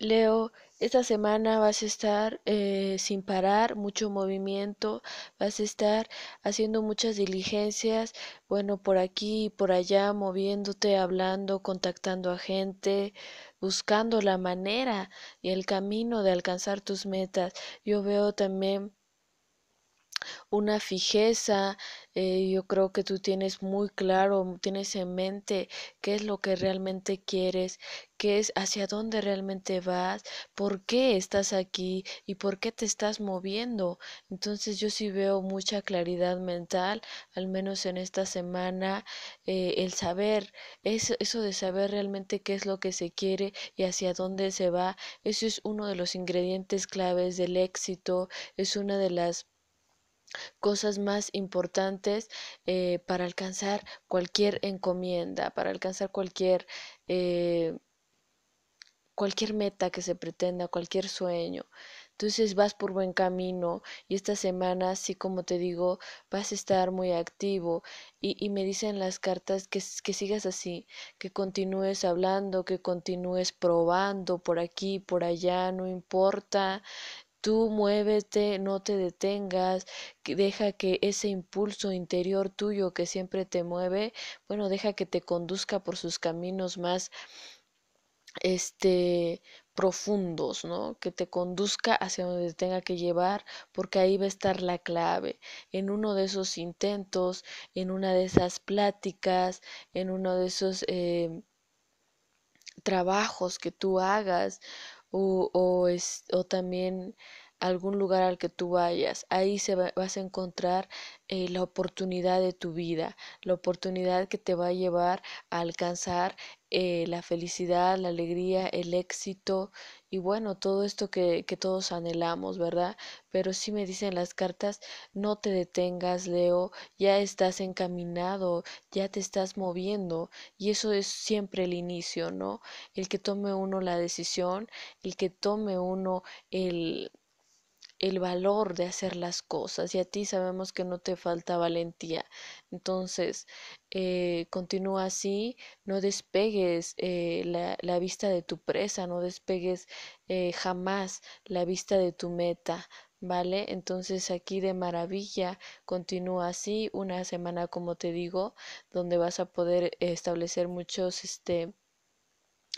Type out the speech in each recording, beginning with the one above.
Leo, esta semana vas a estar eh, sin parar, mucho movimiento, vas a estar haciendo muchas diligencias, bueno, por aquí y por allá, moviéndote, hablando, contactando a gente, buscando la manera y el camino de alcanzar tus metas. Yo veo también una fijeza. Eh, yo creo que tú tienes muy claro, tienes en mente qué es lo que realmente quieres, qué es hacia dónde realmente vas, por qué estás aquí y por qué te estás moviendo. Entonces yo sí veo mucha claridad mental, al menos en esta semana, eh, el saber, eso, eso de saber realmente qué es lo que se quiere y hacia dónde se va, eso es uno de los ingredientes claves del éxito, es una de las cosas más importantes eh, para alcanzar cualquier encomienda, para alcanzar cualquier, eh, cualquier meta que se pretenda, cualquier sueño. Entonces vas por buen camino y esta semana, así como te digo, vas a estar muy activo y, y me dicen las cartas que, que sigas así, que continúes hablando, que continúes probando por aquí, por allá, no importa Tú muévete, no te detengas, deja que ese impulso interior tuyo que siempre te mueve, bueno, deja que te conduzca por sus caminos más este profundos, ¿no? Que te conduzca hacia donde te tenga que llevar, porque ahí va a estar la clave. En uno de esos intentos, en una de esas pláticas, en uno de esos eh, trabajos que tú hagas, o, o, es, o también algún lugar al que tú vayas. Ahí se va, vas a encontrar eh, la oportunidad de tu vida, la oportunidad que te va a llevar a alcanzar eh, la felicidad, la alegría, el éxito y bueno, todo esto que, que todos anhelamos, ¿verdad? Pero sí me dicen las cartas, no te detengas, Leo, ya estás encaminado, ya te estás moviendo y eso es siempre el inicio, ¿no? El que tome uno la decisión, el que tome uno el el valor de hacer las cosas y a ti sabemos que no te falta valentía. Entonces, eh, continúa así, no despegues eh, la, la, vista de tu presa, no despegues eh, jamás la vista de tu meta. ¿Vale? Entonces aquí de maravilla continúa así una semana como te digo donde vas a poder establecer muchos este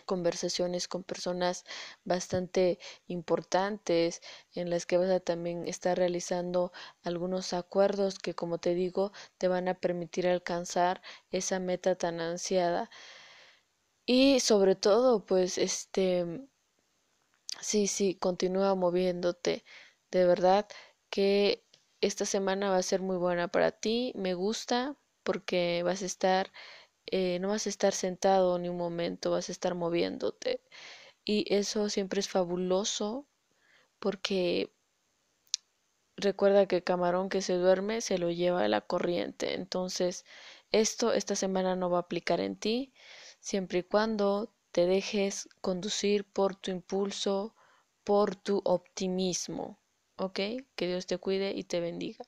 conversaciones con personas bastante importantes en las que vas a también estar realizando algunos acuerdos que como te digo te van a permitir alcanzar esa meta tan ansiada. Y sobre todo pues este sí sí continúa moviéndote. De verdad que esta semana va a ser muy buena para ti me gusta porque vas a estar eh, no vas a estar sentado ni un momento, vas a estar moviéndote. Y eso siempre es fabuloso porque recuerda que camarón que se duerme se lo lleva la corriente. Entonces, esto esta semana no va a aplicar en ti, siempre y cuando te dejes conducir por tu impulso, por tu optimismo. ¿Ok? Que Dios te cuide y te bendiga.